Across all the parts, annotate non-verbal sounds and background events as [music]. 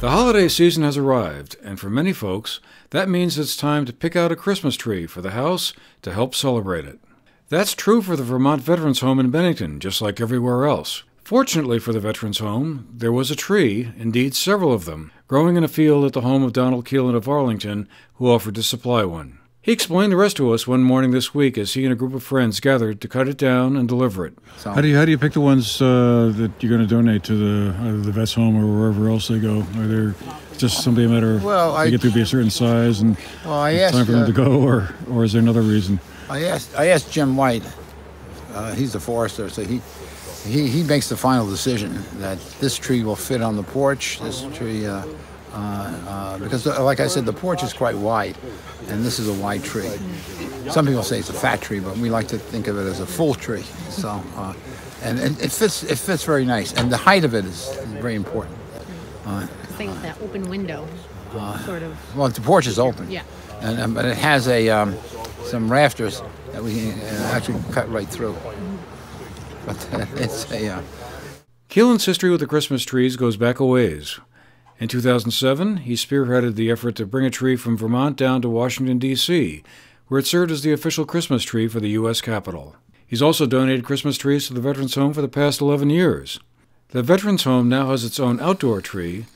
The holiday season has arrived, and for many folks, that means it's time to pick out a Christmas tree for the house to help celebrate it. That's true for the Vermont Veterans Home in Bennington, just like everywhere else. Fortunately for the Veterans Home, there was a tree, indeed several of them, growing in a field at the home of Donald Keelan of Arlington, who offered to supply one. He explained the rest to us one morning this week as he and a group of friends gathered to cut it down and deliver it. So How do you how do you pick the ones uh, that you're going to donate to the either the vets home or wherever else they go? Are there just simply a matter of Well, they I- get to be a certain size and well, I it's asked time for them uh, to go, or or is there another reason? I asked I asked Jim White. Uh, he's the forester, so he he he makes the final decision that this tree will fit on the porch. This tree. Uh, uh, because, uh, like I said, the porch is quite wide, and this is a wide tree. Some people say it's a fat tree, but we like to think of it as a full tree. So, uh, and, and it fits. It fits very nice, and the height of it is, is very important. I think with that open window, sort of. Well, the porch is open. Yeah. And um, but it has a um, some rafters that we can uh, actually cut right through. But uh, [laughs] it's a uh, Keelan's history with the Christmas trees goes back a ways. In 2007, he spearheaded the effort to bring a tree from Vermont down to Washington, D.C., where it served as the official Christmas tree for the U.S. Capitol. He's also donated Christmas trees to the Veterans Home for the past 11 years. The Veterans Home now has its own outdoor tree,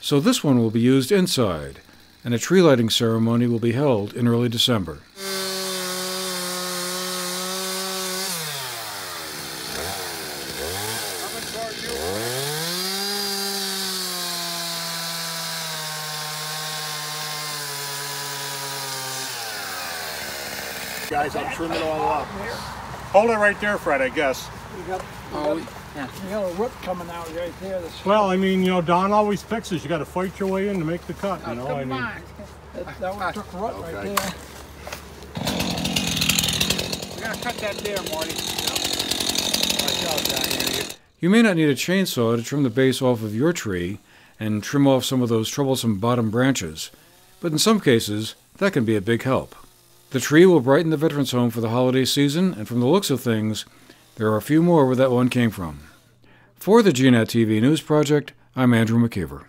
so this one will be used inside, and a tree lighting ceremony will be held in early December. Guys, I'll trim it all up. Hold it right there, Fred, I guess. You got, oh, you got a root coming out right there. That's, Well, I mean, you know, Don always fixes. You got to fight your way in to make the cut, you oh, know? I mean, that, that one took root right there. we're gonna cut that there, Marty. Watch out down here. You may not need a chainsaw to trim the base off of your tree and trim off some of those troublesome bottom branches, but in some cases, that can be a big help. The tree will brighten the Veterans Home for the holiday season, and from the looks of things, there are a few more where that one came from. For the GNAT TV News Project, I'm Andrew McKeever.